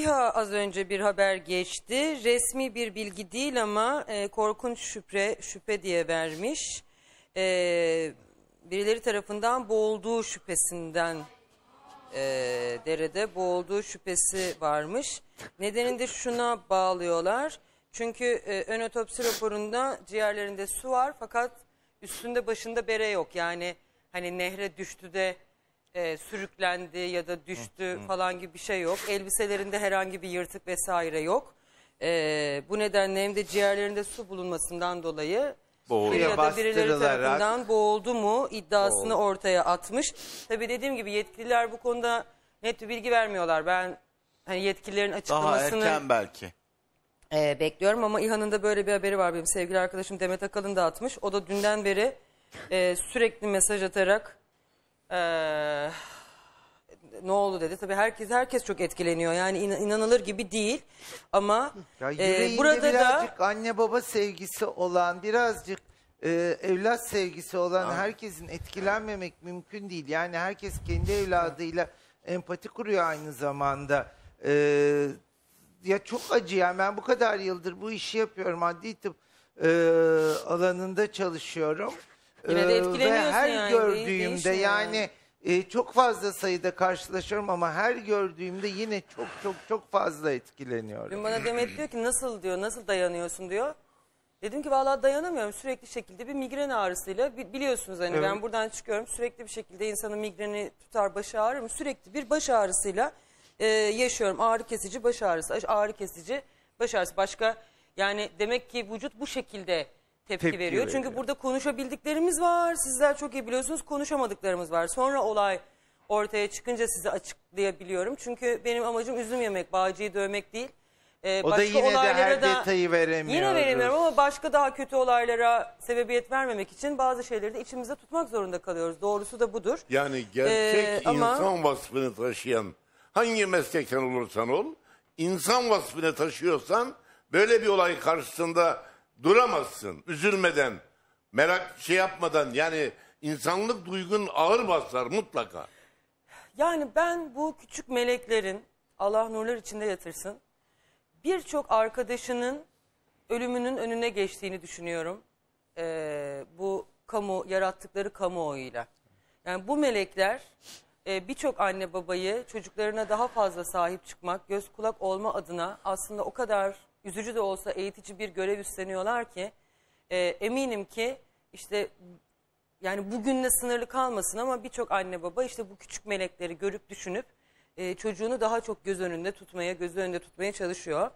Ya az önce bir haber geçti. Resmi bir bilgi değil ama e, korkunç şüphe, şüphe diye vermiş. E, birileri tarafından boğulduğu şüphesinden e, derede boğulduğu şüphesi varmış. Nedenini de şuna bağlıyorlar. Çünkü e, ön otopsi raporunda ciğerlerinde su var fakat üstünde başında bere yok. Yani hani nehre düştü de e, sürüklendi ya da düştü falan gibi bir şey yok. Elbiselerinde herhangi bir yırtık vesaire yok. E, bu nedenle hem de ciğerlerinde su bulunmasından dolayı Boğuluyor. biri ya da birileri Bastırılarak. tarafından boğuldu mu iddiasını ortaya atmış. Tabii dediğim gibi yetkililer bu konuda net bir bilgi vermiyorlar. Ben hani yetkililerin Daha açıklamasını erken belki. e, bekliyorum ama İHA'nın da böyle bir haberi var benim sevgili arkadaşım Demet Akalın da atmış. O da dünden beri e, sürekli mesaj atarak e, ne oldu dedi. Tabii herkes herkes çok etkileniyor. Yani inan- inanılır gibi değil. Ama Ya e, burada da birazcık anne baba sevgisi olan, birazcık e, evlat sevgisi olan herkesin etkilenmemek mümkün değil. Yani herkes kendi evladıyla empati kuruyor aynı zamanda. E, ya çok acı yani ben bu kadar yıldır bu işi yapıyorum. Adli tıp e, alanında çalışıyorum. Yine de E, etkileniyorsun Ve her yani, gördüğümde değişmiyor yani e, çok fazla sayıda karşılaşıyorum ama her gördüğümde yine çok çok çok fazla etkileniyorum. Dün bana Demet diyor ki nasıl? diyor, nasıl dayanıyorsun? diyor. Dedim ki vallahi dayanamıyorum. Sürekli şekilde bir migren ağrısıyla Bi- biliyorsunuz hani ben Evet. buradan çıkıyorum. Sürekli bir şekilde insanın migreni tutar başı ağrır mı? Sürekli bir baş ağrısıyla e, yaşıyorum. Ağrı kesici baş ağrısı ağrı kesici baş ağrısı. Başka yani demek ki vücut bu şekilde tepki, Tepki veriyor. Çünkü veriyor. burada konuşabildiklerimiz var sizler çok iyi biliyorsunuz konuşamadıklarımız var sonra olay ortaya çıkınca size açıklayabiliyorum çünkü benim amacım üzüm yemek bağcıyı dövmek değil. E, O da yine de her detayı veremiyoruz. Yine veremiyorum ama başka daha kötü olaylara sebebiyet vermemek için bazı şeyleri de içimizde tutmak zorunda kalıyoruz. Doğrusu da budur. Yani gerçek Ee, ama- insan vasfını taşıyan hangi meslekten olursan ol, insan vasfını taşıyorsan böyle bir olay karşısında duramazsın. Üzülmeden, merak şey yapmadan yani insanlık duygun ağır basar mutlaka. Yani ben bu küçük meleklerin Allah nurlar içinde yatırsın. Birçok arkadaşının ölümünün önüne geçtiğini düşünüyorum. Ee, bu kamu yarattıkları kamuoyuyla. Yani bu melekler e, birçok anne babayı çocuklarına daha fazla sahip çıkmak, göz kulak olma adına aslında o kadar üzücü de olsa eğitici bir görev üstleniyorlar ki e, eminim ki işte yani bugünle sınırlı kalmasın ama birçok anne baba işte bu küçük melekleri görüp düşünüp e, çocuğunu daha çok göz önünde tutmaya, göz önünde tutmaya çalışıyor.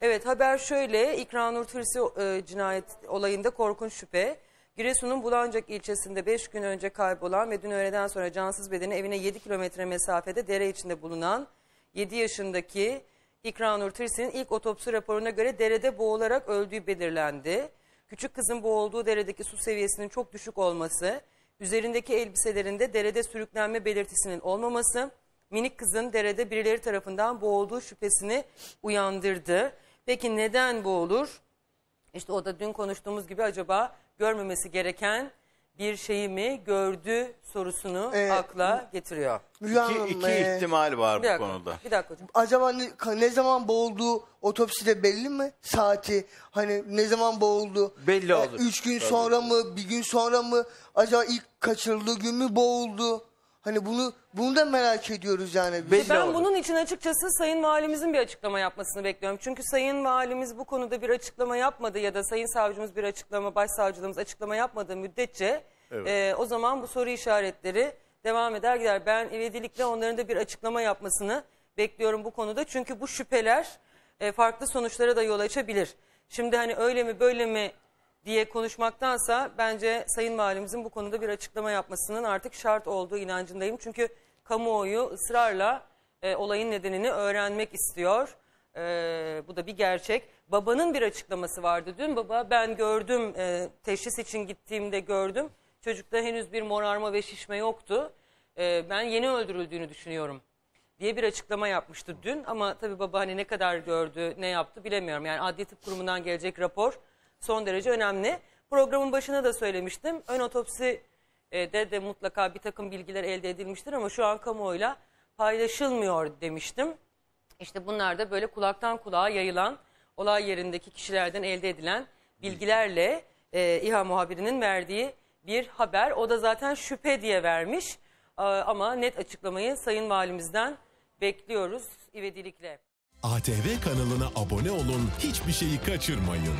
Evet haber şöyle İkranur Tursi e, cinayet olayında korkunç şüphe. Giresun'un Bulancak ilçesinde 5 gün önce kaybolan ve dün öğleden sonra cansız bedeni evine 7 kilometre mesafede dere içinde bulunan 7 yaşındaki İkranur Tirsi'nin ilk otopsi raporuna göre derede boğularak öldüğü belirlendi. Küçük kızın boğulduğu deredeki su seviyesinin çok düşük olması, üzerindeki elbiselerinde derede sürüklenme belirtisinin olmaması, minik kızın derede birileri tarafından boğulduğu şüphesini uyandırdı. Peki neden boğulur? İşte o da dün konuştuğumuz gibi acaba görmemesi gereken bir şeyi mi gördü sorusunu Ee, akla getiriyor. Müge İki, Hanım, iki e, ihtimal var Bir bu dakika, konuda. bir dakika hocam. acaba ne, ne zaman boğulduğu otopside belli mi? Saati hani ne zaman boğuldu? Belli E, olur. üç gün sonra mı? Bir gün sonra mı? Acaba ilk kaçırıldığı gün mü boğuldu? Hani bunu bunu da merak ediyoruz yani. Belli Ben olur. bunun için açıkçası Sayın Valimizin bir açıklama yapmasını bekliyorum. Çünkü Sayın Valimiz bu konuda bir açıklama yapmadı ya da Sayın Savcımız bir açıklama, Başsavcılığımız açıklama yapmadığı müddetçe e, o zaman bu soru işaretleri devam eder gider. Ben ivedilikle onların da bir açıklama yapmasını bekliyorum bu konuda. Çünkü bu şüpheler e, farklı sonuçlara da yol açabilir. Şimdi hani öyle mi böyle mi diye konuşmaktansa bence Sayın Valimizin bu konuda bir açıklama yapmasının artık şart olduğu inancındayım. Çünkü kamuoyu ısrarla e, olayın nedenini öğrenmek istiyor. E, bu da bir gerçek. Babanın bir açıklaması vardı dün. Baba ben gördüm, e, teşhis için gittiğimde gördüm. Çocukta henüz bir morarma ve şişme yoktu. E, ben yeni öldürüldüğünü düşünüyorum diye bir açıklama yapmıştı dün. Ama tabii baba hani ne kadar gördü, ne yaptı bilemiyorum. Yani Adli Tıp Kurumu'ndan gelecek rapor son derece önemli. Programın başına da söylemiştim. Ön otopsi e, de de mutlaka bir takım bilgiler elde edilmiştir ama şu an kamuoyuyla paylaşılmıyor demiştim. İşte bunlar da böyle kulaktan kulağa yayılan olay yerindeki kişilerden elde edilen bilgilerle e, İHA muhabirinin verdiği bir haber. O da zaten şüphe diye vermiş E, ama net açıklamayı Sayın Valimizden bekliyoruz ivedilikle. ATV kanalına abone olun, hiçbir şeyi kaçırmayın.